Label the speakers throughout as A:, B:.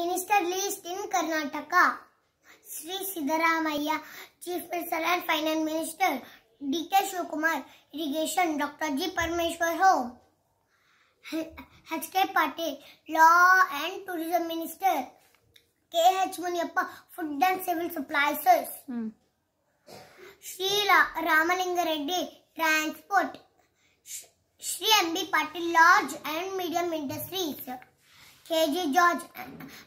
A: Minister list in Karnataka Shri Siddham chief minister and finance minister D K Shivakumar irrigation doctor G Parameshwar home H K Patil law and tourism minister K H Muniyappa food and civil supplies Shri Ramalinga Reddy transport Shri M B Patil large and medium industries KG George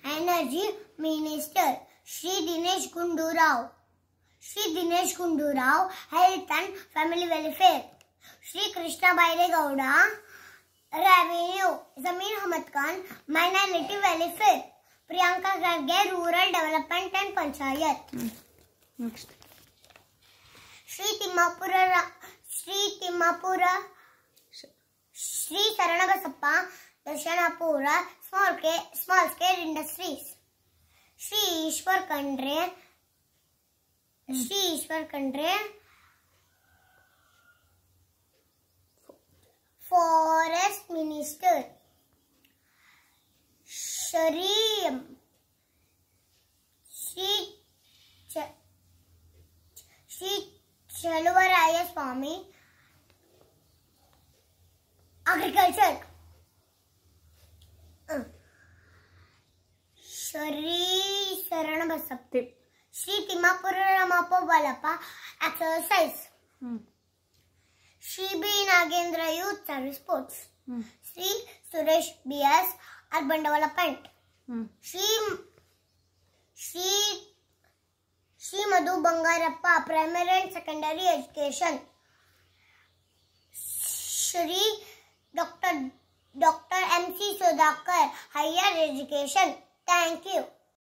A: Energy Minister Shri Dinesh Gundu Rao Shri Dinesh Gundu Rao Health and Family Welfare Shri Krishna Baire Gowda Revenue Zameen Hamad Khan Minority Welfare Priyanka Garge Rural Development and Panchayat
B: Next
A: Shri Timapura Shri Timapura Shri Saranabasappa पूरा small के small scale industries Shri Ishwar Khandre Shri Ishwar Khandre forest minister शरीम। Shri Shri Chaluvaraya Swamy. Agriculture ಶರಣ ಬಸಪ್ಪ ತಿ- Shri Timmapur Ramappa Balappa exercise
B: hmm
A: Shri B Nagendra youth service sports hmm Shri Suresh B S urban development
B: hmm
A: Shri Shri Shri Madhu Bangarappa primary and secondary education Shri doctor doctor M C Sudhakar higher education thank you